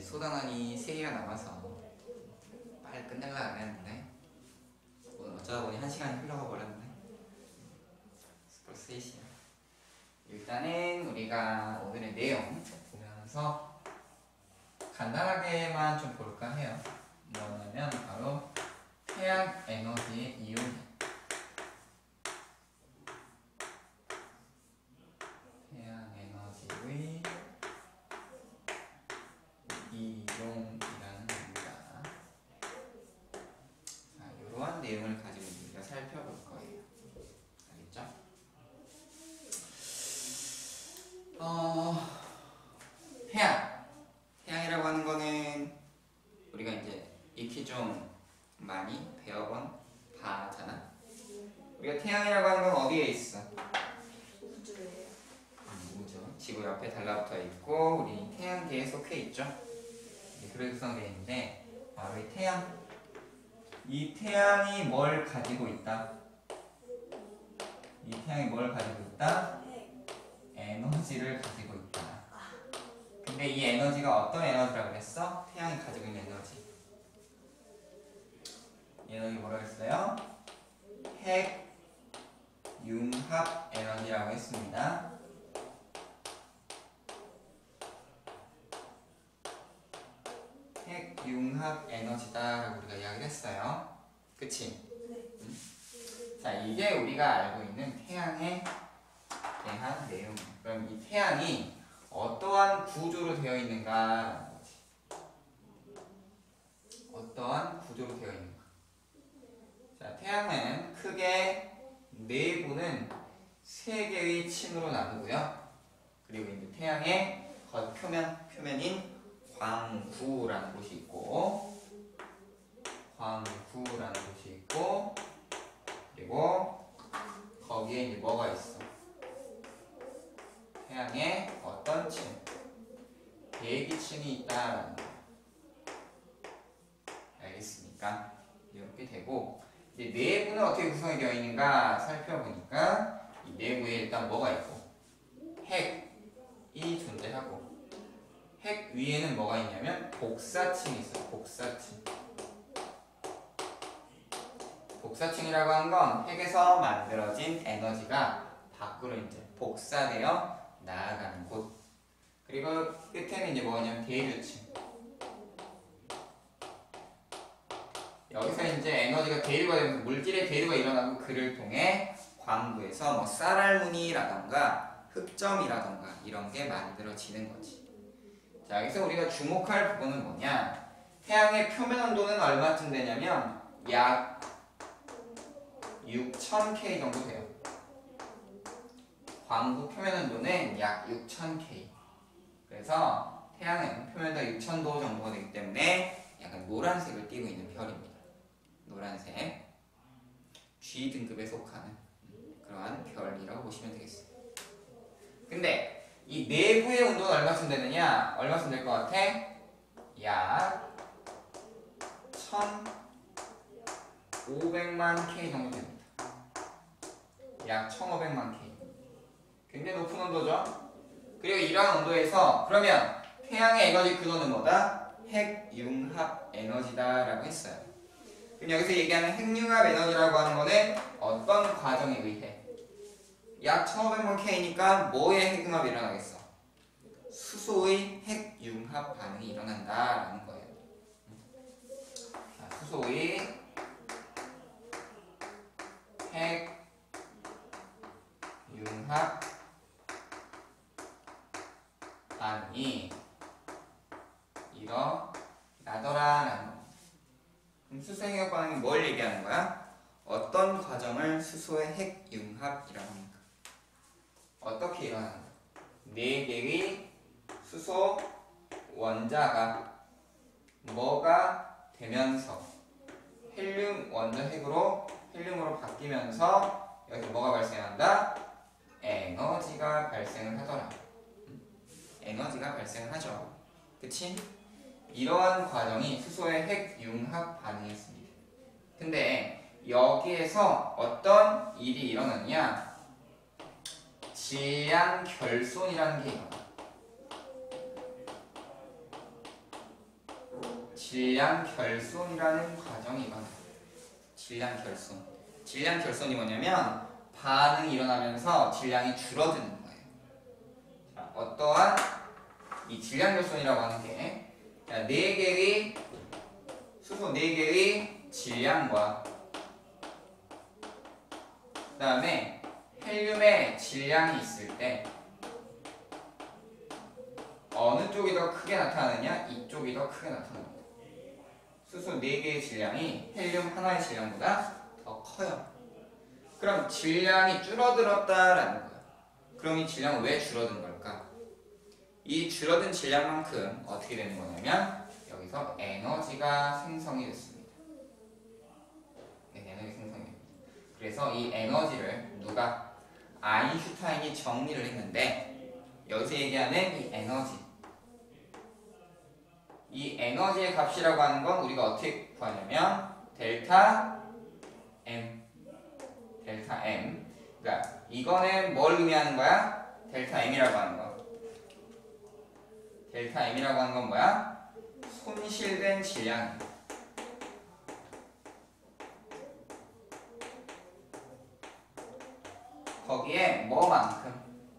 이제 소단원이 3개가 남아서 빨리 끝내려고 했는데 오늘 어쩌다 보니 1시간이 흘러가 버렸네. 벌써 3시야. 일단은 우리가 오늘의 내용 보면서 간단하게만 좀 볼까 해요. 뭐냐면 바로 태양 에너지의 이용 태양 에너지의 이용이라는 겁니다. 자, 이러한 내용을 가지고 우리가 살펴볼 거예요. 알겠죠? 어, 태양. 태양이라고 하는 거는 우리가 이제 익히 좀 많이 배워본 바잖아. 우리가 태양이라고 하는 건 어디에 있어? 우주예요. 우주. 지구 옆에 달라붙어 있고 우리 태양계에 속해 있죠. 네, 그렇게 구성되어 있는데 바로 이 태양. 이 태양이 뭘 가지고 있다? 이 태양이 뭘 가지고 있다? 핵. 에너지를 가지고 있다. 근데 이 에너지가 어떤 에너지라고 그랬어? 태양이 가지고 있는 에너지. 이 에너지 뭐라고 했어요? 핵 융합 에너지라고 했습니다. 핵 융합 에너지다라고 우리가 이야기를 했어요. 그치? 네. 자, 이게 우리가 알고 있는 태양에 대한 내용이에요. 그럼 이 태양이 어떠한 구조로 되어 거지. 어떠한 구조로 되어 있는가. 자, 태양은 크게 내부는 세 개의 층으로 나누고요. 그리고 이제 태양의 겉 표면, 표면인 광구라는 곳이 있고, 광구라는 곳이 있고, 그리고 거기에 이제 뭐가 있어? 태양에 어떤 층? 대기층이 있다라는 거. 알겠습니까? 이렇게 되고 이제 내부는 어떻게 구성이 되어 있는가 살펴보니까 이 내부에 일단 뭐가 있고 핵이 존재하고 핵 위에는 뭐가 있냐면 복사층이 있어요. 복사층. 복사층이라고 하는 건 핵에서 만들어진 에너지가 밖으로 이제 복사되어 나아가는 곳. 그리고 끝에는 이제 뭐냐면 대류층. 여기서 이제 에너지가 대류가 되면서 물질의 대류가 일어나고 그를 통해 광부에서 뭐 쌀알무늬라던가 흑점이라던가 이런 게 만들어지는 거지. 자, 여기서 우리가 주목할 부분은 뭐냐? 태양의 표면 온도는 얼마쯤 되냐면 약 6000K 정도 돼요. 광부 표면 온도는 약 6000K. 그래서 태양은 표면도 6000도 정도가 되기 때문에 약간 노란색을 띠고 있는 별입니다. 노란색. G 등급에 속하는 그러한 별이라고 보시면 되겠어요. 근데 이 내부의 온도는 얼마쯤 되느냐? 얼마쯤 될 것 같아? 약 1500만 K 정도 됩니다. 약 1500만 K. 굉장히 높은 온도죠? 그리고 이러한 온도에서 그러면 태양의 에너지 근원은 뭐다? 핵융합 에너지다라고 했어요. 그럼 여기서 얘기하는 핵융합 에너지라고 하는 거는 어떤 과정에 의해 약 1500만 K니까 뭐의 핵융합이 일어나겠어? 수소의 핵융합 반응이 일어난다라는 거예요. 자, 수소의 핵융합 반응이 일어나더라라는. 그럼 수소의 핵융합 반응이 뭘 얘기하는 거야? 어떤 과정을 수소의 핵융합이라고 합니까? 어떻게 일어나는 거야? 네 개의 수소 원자가 뭐가 되면서 헬륨 원자 핵으로 헬륨으로 바뀌면서 여기서 뭐가 발생한다? 에너지가 발생을 하더라. 에너지가 발생을 하죠. 그치? 이러한 과정이 수소의 핵융합 반응이었습니다. 근데 여기에서 어떤 일이 일어났냐? 지양 결손이라는 게 일어나. 질량 결손이라는 과정이거든. 질량 결손. 질량 결손이 뭐냐면 반응이 일어나면서 질량이 줄어드는 거예요. 자, 어떠한 이 질량 결손이라고 하는 게 자, 네 개의 수소 네 개의 질량과 그다음에 헬륨의 질량이 있을 때 어느 쪽이 더 크게 나타나느냐? 이쪽이 더 크게 나타납니다. 수소 4개의 질량이 헬륨 하나의 질량보다 더 커요. 그럼 질량이 줄어들었다라는 거야. 그럼 이 질량은 왜 줄어든 걸까? 이 줄어든 질량만큼 어떻게 되는 거냐면 여기서 에너지가 생성이 됐습니다. 네, 에너지 생성이 됩니다. 그래서 이 에너지를 누가 아인슈타인이 정리를 했는데 여기서 얘기하는 이 에너지 이 에너지의 값이라고 하는 건 우리가 어떻게 구하냐면 델타 M 델타 M 그러니까 이거는 뭘 의미하는 거야? 델타 M이라고 하는 거 델타 M이라고 하는 건 뭐야? 손실된 질량 거기에 뭐만큼?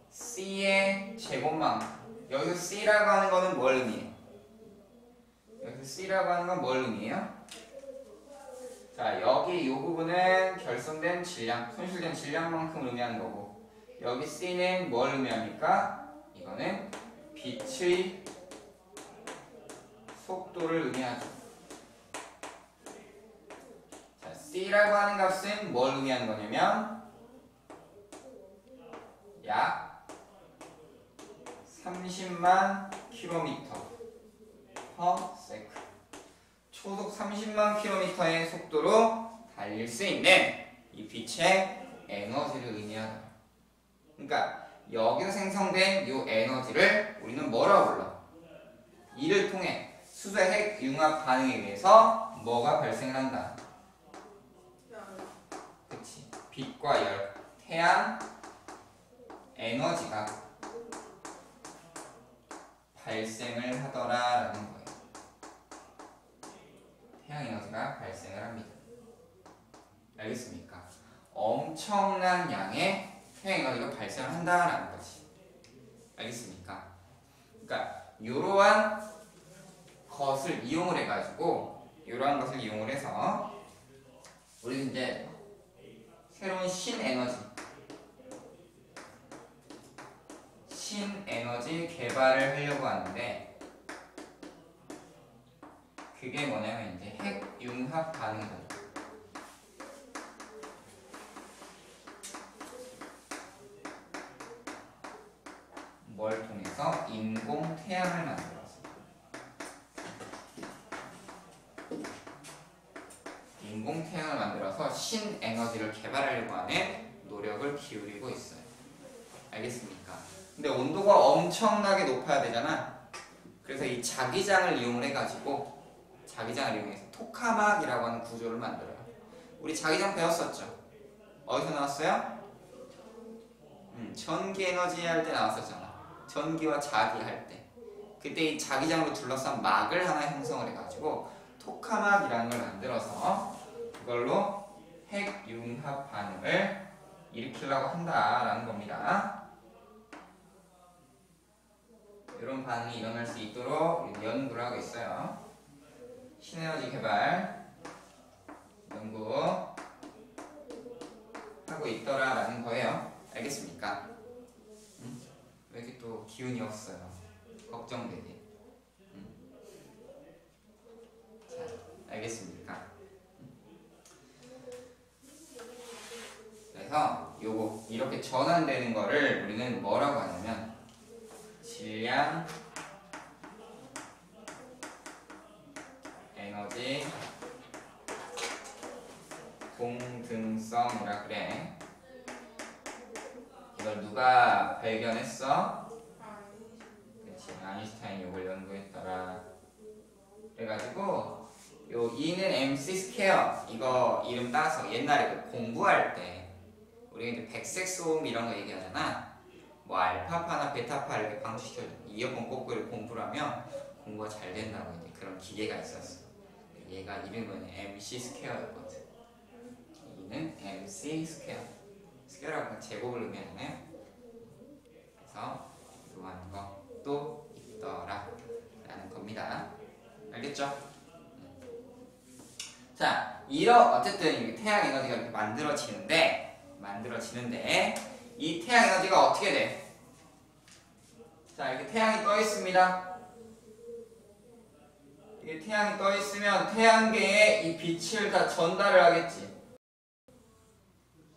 C의 제곱만큼 여기서 C라고 하는 거는 뭘 의미해? 여기서 C라고 하는 건 뭘 의미해요? 자 여기 이 부분은 결손된 질량, 손실된 질량만큼 의미하는 거고 여기 C는 뭘 의미합니까? 이거는 빛의 속도를 의미하죠. 자 C라고 하는 값은 뭘 의미하는 거냐면 약 30만 킬로미터 per second. 초속 30만 킬로미터의 속도로 달릴 수 있는 이 빛의 에너지를 의미하다. 그러니까 여기서 생성된 이 에너지를 우리는 뭐라고 불러? 이를 통해 수소의 핵 융합 반응에 의해서 뭐가 발생을 한다. 그치? 빛과 열, 태양 에너지가 발생을 하더라라는 거예요. 태양 에너지가 발생을 합니다. 알겠습니까? 엄청난 양의 태양 에너지가 발생을 한다라는 거지. 알겠습니까? 그러니까 이러한 것을 이용을 해가지고 이러한 것을 이용을 해서 우리 이제 새로운 신에너지 신에너지 개발을 하려고 하는데 그게 뭐냐면 이제 핵융합 반응이거든요. 뭘 통해서 인공 태양을 만들어서 인공 태양을 만들어서 신에너지를 개발하려고 하는 노력을 기울이고 있어요. 알겠습니까? 근데 온도가 엄청나게 높아야 되잖아. 그래서 이 자기장을 이용을 해가지고 자기장을 이용해서 토카막이라고 하는 구조를 만들어요. 우리 자기장 배웠었죠? 어디서 나왔어요? 음, 전기 에너지 할 때 나왔었잖아. 전기와 자기 할 때. 그때 이 자기장으로 둘러싼 막을 하나 형성을 해가지고 토카막이라는 걸 만들어서 그걸로 핵융합 반응을 일으키려고 한다라는 겁니다. 이런 반응이 일어날 수 있도록 연구를 하고 있어요. 신에너지 개발 연구 하고 있더라라는 거예요. 알겠습니까? 음? 왜 이렇게 또 기운이 없어요? 걱정되니? 음? 자, 알겠습니까? 그래서 요거 이렇게 전환되는 거를 우리는 뭐라고 하냐면 질량 에너지 동등성이라 그래. 이걸 누가 발견했어? 그렇지 아인슈타인이 이걸 연구했더라. 그래가지고 요 E는 MC square 이거 이름 따서 옛날에 그 공부할 때 우리가 이제 백색 소음 이런 거 얘기하잖아. 뭐 이렇게 방지시켜 이어폰 꽂고 공부를 하면 공부가 잘 된다고 이제 그런 기계가 있었어. 얘가 이름은 MC 스퀘어였거든. 이는 MC 스퀘어. 스퀘어라고 제곱을 의미하잖아요. 그래서 이러한 것도 있더라 라는 겁니다. 알겠죠? 자, 이러 어쨌든 이 태양 에너지가 이렇게 만들어지는데 만들어지는데 이 태양 에너지가 어떻게 돼? 자, 이렇게 태양이 떠 있습니다. 이게 태양이 떠 있으면 태양계에 이 빛을 다 전달을 하겠지.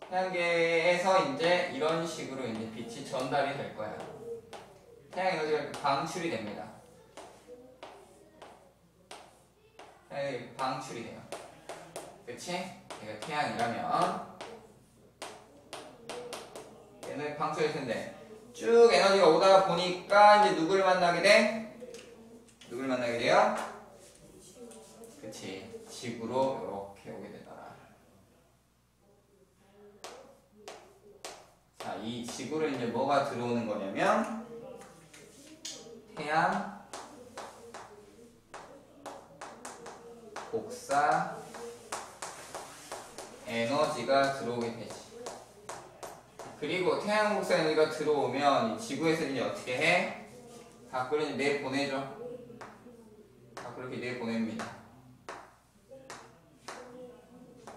태양계에서 이제 이런 식으로 이제 빛이 전달이 될 거야. 태양 에너지가 이렇게 방출이 됩니다. 태양이 방출이 돼요. 그치? 얘가 태양이라면 얘는 방출일 텐데 쭉 에너지가 오다 보니까 이제 누구를 만나게 돼? 누구를 만나게 돼요? 그치 지구로 이렇게 오게 되더라 자이 지구를 이제 뭐가 들어오는 거냐면 태양 복사 에너지가 들어오게 되지. 그리고 태양 복사 에너지가 들어오면 이 지구에서 이제 어떻게 해? 밖으로 내보내죠. 밖으로 이렇게 내보냅니다.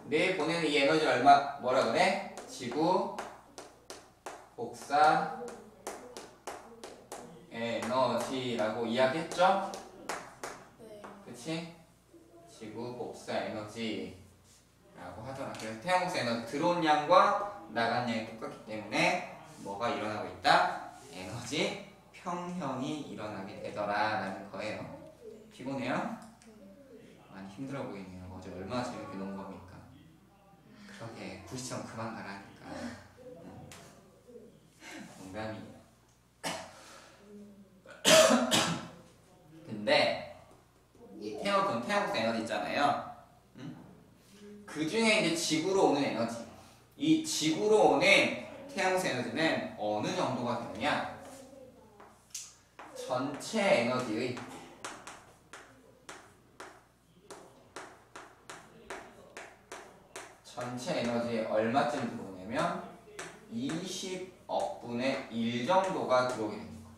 내보내는 이 에너지 얼마 뭐라 그래? 지구 복사 에너지라고 이야기했죠? 네. 그치? 지구 복사 에너지라고 하더라. 그래서 태양 복사 에너지 들어온 양과 나간 양이 똑같기 때문에 뭐가 일어나고 있다? 에너지 평형이 일어나게 되더라 라는 거예요. 피곤해요? 많이 힘들어 보이네요. 어제 얼마나 재밌게 논 겁니까? 그러게 구시청 그만 가라니까. 응. 농담이에요. 근데 이 태양권 태양국 에너지 있잖아요. 응? 그 중에 이제 지구로 오는 에너지. 이 지구로 오는 태양국 에너지는 어느 정도가 되느냐? 전체 에너지의 전체 에너지에 얼마쯤 들어오냐면 20억 분의 1 정도가 들어오게 됩니다.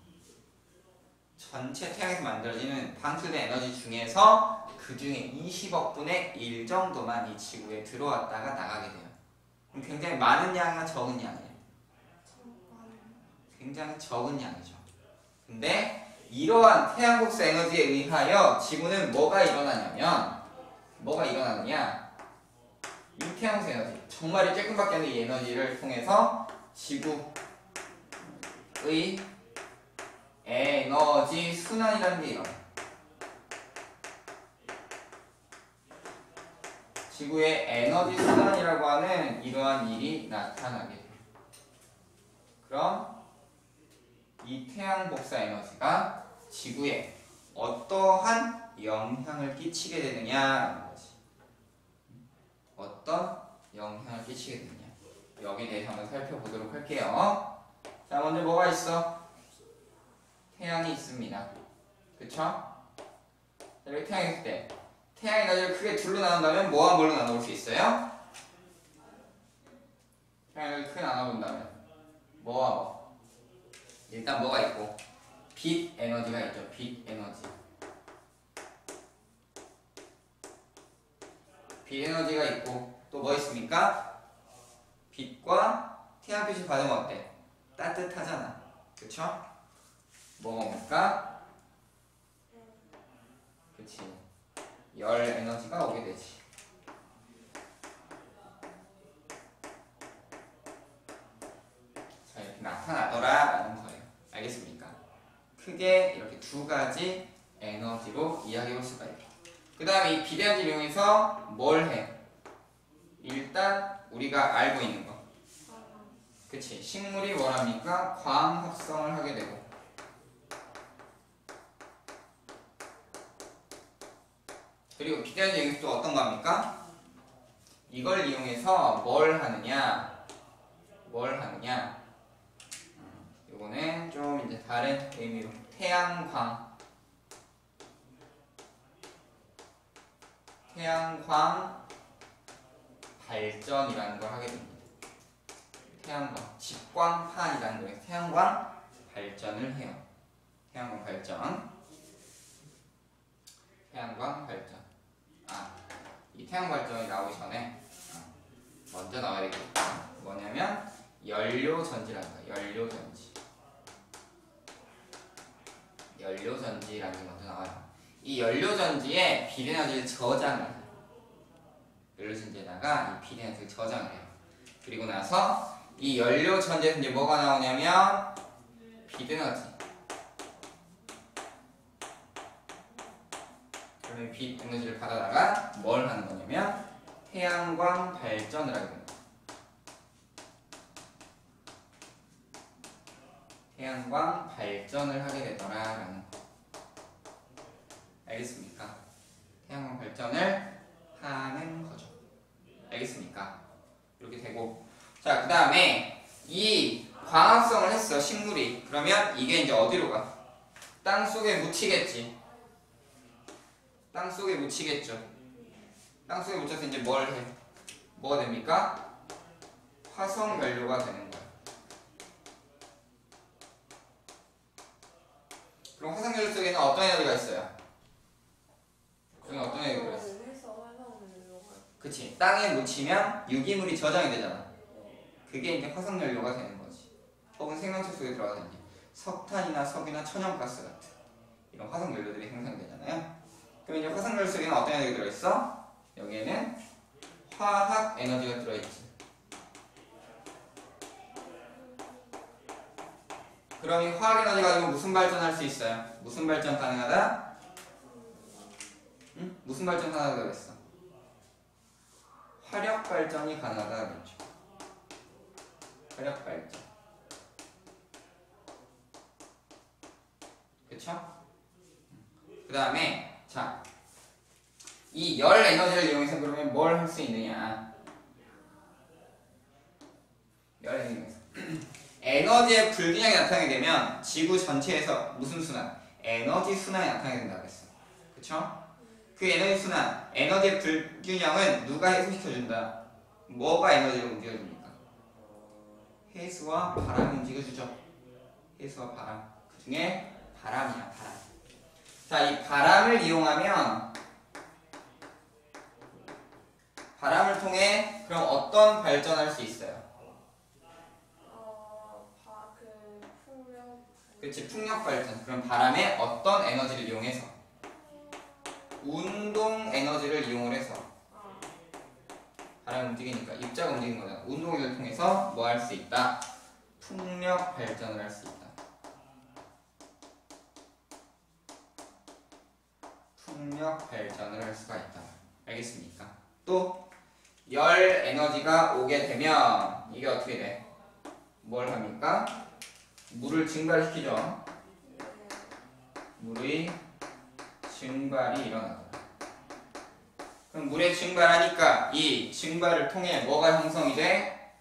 전체 태양에서 만들어지는 방출된 에너지 중에서 그 중에 20억 분의 1 정도만 이 지구에 들어왔다가 나가게 돼요. 굉장히 많은 양이야 적은 양이에요? 굉장히 적은 양이죠. 근데 이러한 태양 복사 에너지에 의하여 지구는 뭐가 일어나냐면 뭐가 일어나느냐? 이 태양 복사 에너지 정말 조금밖에 안 되는 이 에너지를 통해서 지구의 에너지 순환이라는 게 일어나요. 지구의 에너지 순환이라고 하는 이러한 일이 나타나게 돼요. 그럼 이 태양 복사 에너지가 지구에 어떠한 영향을 끼치게 되느냐라는 거지. 어떤 영향을 끼치게 되느냐. 여기에 대해서 한번 살펴보도록 할게요. 자, 먼저 뭐가 있어? 태양이 있습니다. 그쵸? 자, 여기 태양이 있을 때 태양 에너지를 크게 둘로 나눈다면 뭐와 뭘로 나눠볼 수 있어요? 태양 에너지를 크게 나눠본다면 뭐와 뭐? 일단 뭐가 있고 빛 에너지가 있죠. 빛 에너지. 빛 에너지가 있고 또 뭐 있습니까? 빛과 태양빛이 받으면 어때? 따뜻하잖아. 그쵸? 뭐가 옵니까? 그치. 열 에너지가 오게 되지. 자, 이렇게 나타나더라라는 거예요. 알겠습니까? 크게 이렇게 두 가지 에너지로 이야기해 볼 수가 있고. 그 다음에 이 비대야지 이용해서 뭘 해? 일단 우리가 알고 있는 거. 그치. 식물이 뭘 합니까? 광합성을 하게 되고. 그리고 비대야지 이용해서 또 어떤 거 합니까? 이걸 이용해서 뭘 하느냐? 뭘 하느냐? 음, 요거는 좀 이제 다른 의미로 태양광 태양광 발전이라는 걸 하게 됩니다. 태양광 직광판이라는 거예요. 태양광 발전을 해요. 태양광 발전. 태양광 발전. 아, 이 태양 발전이 나오기 전에 아, 먼저 나와야 되겠다. 뭐냐면 연료 거야. 연료 전지. 연료 전지라는 게 먼저 나와요. 이 연료 전지에 비대너지를 저장을. 연료 전지에다가 이 비대너지를 저장을 해요. 그리고 나서 이 연료 전지에서 이제 뭐가 나오냐면 비대너지. 그러면 빛 에너지를 받아다가 뭘 하는 거냐면 태양광 발전을 하게 됩니다. 태양광 발전을 하게 되더라라는 거. 알겠습니까? 태양광 발전을 하는 거죠. 알겠습니까? 이렇게 되고 자, 그 다음에 이 광합성을 했어, 식물이. 그러면 이게 이제 어디로 가? 땅 속에 묻히겠지. 땅 속에 묻히겠죠. 땅 속에 묻혀서 이제 뭘 해? 뭐가 됩니까? 화석 연료가 되는 거야. 그럼 화석 연료 속에는 어떤 에너지가 있어요? 여기 어떤 에너지가 있어? 그치. 땅에 묻히면 유기물이 저장이 되잖아. 그게 이제 화석 연료가 되는 거지. 혹은 생명체 속에 들어가서 이제 석탄이나 석유나 천연가스 같은 이런 화석 연료들이 생성되잖아요. 그럼 이제 연료 속에는 어떤 에너지가 들어있어? 여기에는 화학 에너지가 들어있지. 그럼 이 화학 에너지 가지고 무슨 발전할 수 있어요? 무슨 발전 가능하다? 응? 무슨 발전 가능하다고 그랬어? 화력 발전이 가능하다 그랬죠. 화력 발전. 그쵸? 그 다음에, 자, 이 열 에너지를 이용해서 그러면 뭘 할 수 있느냐? 열 에너지에서. 에너지의 불균형이 나타나게 되면 지구 전체에서 무슨 순환? 에너지 순환이 나타나게 된다고 했어. 그쵸? 그 에너지 순환, 에너지의 불균형은 누가 해소시켜준다? 뭐가 에너지를 움직여줍니까? 해수와 바람이 움직여주죠. 해수와 바람. 그 중에 바람이야, 바람. 자, 이 바람을 이용하면 바람을 통해 그럼 어떤 발전할 수 있어요? 어, 바, 그 풍력. 그렇지, 풍력 발전. 그럼 바람의 어떤 에너지를 이용해서 운동 에너지를 이용을 해서 아, 바람이 움직이니까 입자가 움직이는 거잖아. 운동을 통해서 뭐 할 수 있다? 풍력 발전을 할 수 있다. 풍력 발전을 할 수가 있다. 알겠습니까? 또 열 에너지가 오게 되면 이게 어떻게 돼? 뭘 합니까? 물을 증발시키죠. 네. 물의 증발이 일어나다. 그럼 물의 증발하니까 이 증발을 통해 뭐가 형성이 돼?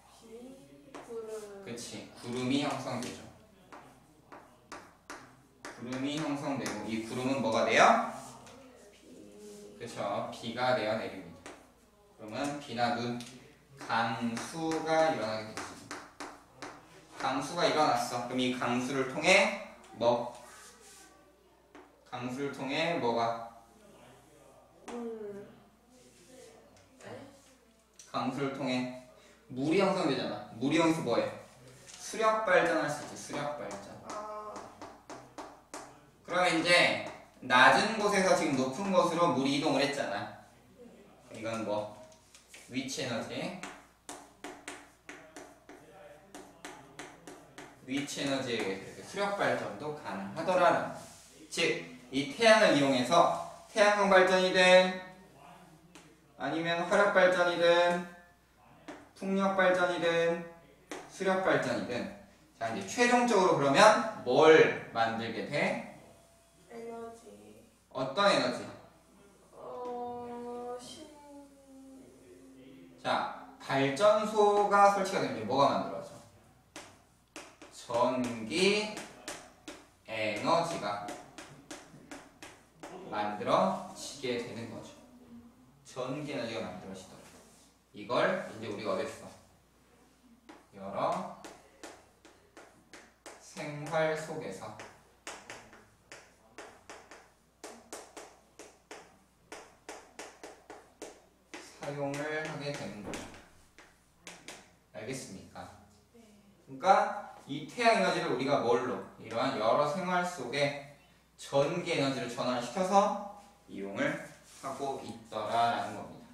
그치 구름이 형성되죠. 구름이 형성되고 이 구름은 뭐가 돼요? 비. 그쵸 비가 되어 내립니다. 그러면 비나 눈 강수가 일어나게 되지. 강수가 일어났어. 그럼 이 강수를 통해 뭐 강수를 통해 뭐가? 강수를 통해 물이 형성되잖아. 물이 형성 뭐해? 수력 발전할 수 있지. 수력 발전. 아, 그러면 이제 낮은 곳에서 지금 높은 곳으로 물이 이동을 했잖아. 이건 뭐 위치 에너지. 위치 에너지에 의해서 수력 발전도 가능하더라는. 거. 즉, 이 태양을 이용해서 태양광 발전이든 아니면 화력 발전이든 풍력 발전이든 수력 발전이든 자 이제 최종적으로 그러면 뭘 만들게 돼? 어떤 에너지? 어, 신. 자 발전소가 설치가 되면 뭐가 만들어져? 전기 에너지가 만들어지게 되는 거죠. 전기 에너지가 만들어지더라. 이걸 이제 우리가 어딨어? 여러 생활 속에서 사용을 하게 되는 거죠. 알겠습니까? 그러니까 이 태양 에너지를 우리가 뭘로 이러한 여러 생활 속에 전기 에너지를 전환을 시켜서 이용을 하고 있더라라는 겁니다.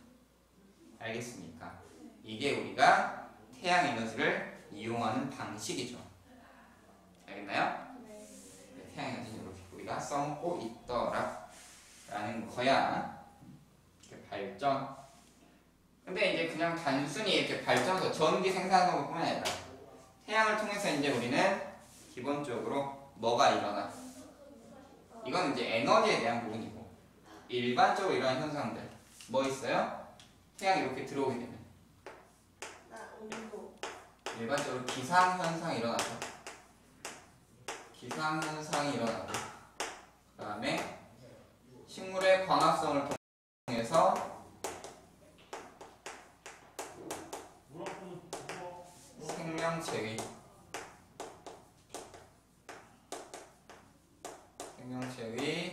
알겠습니까? 이게 우리가 태양 에너지를 이용하는 방식이죠. 알겠나요? 네. 네, 태양 에너지는 이렇게 우리가 써먹고 있더라라는 거야. 발전. 근데 이제 그냥 단순히 이렇게 발전해서 전기 생산하는 것뿐만 아니라 태양을 통해서 이제 우리는 기본적으로 뭐가 일어나? 이건 이제 에너지에 대한 부분이고 일반적으로 이러한 현상들 뭐 있어요? 태양이 이렇게 들어오게 되면. 일반적으로 기상 현상이 일어나죠. 기상 현상이 일어나고 그 다음에 식물의 광합성을 통해서 생명체의 생명체의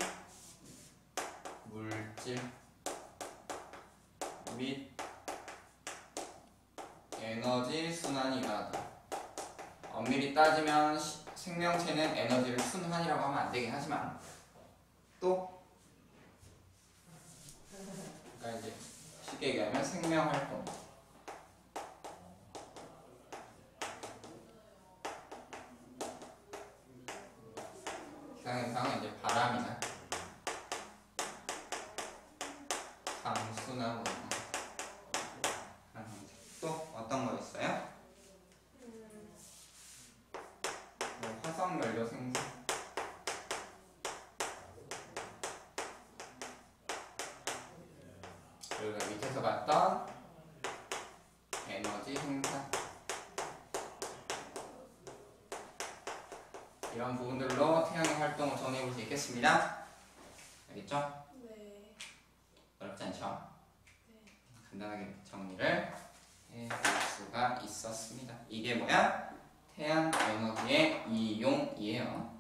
물질 및 에너지 순환이 일어나다. 엄밀히 따지면 시- 생명체는 에너지를 순환이라고 하면 안 되긴 하지만 또 그러니까 이제 쉽게 얘기하면 생명 활동 기상현상은 이제 바람이나 강수나 뭐 하는 형태. 또 어떤 거 있어요? 음, 뭐 화석 연료 생산 우리가 밑에서 봤던 에너지 생산 이런 부분들로 태양의 활동을 정리해 볼 수 있겠습니다. 알겠죠? 네. 어렵지 않죠? 네. 간단하게 정리를 해볼 수가 있었습니다. 이게 뭐야? 태양 에너지의 이용이에요.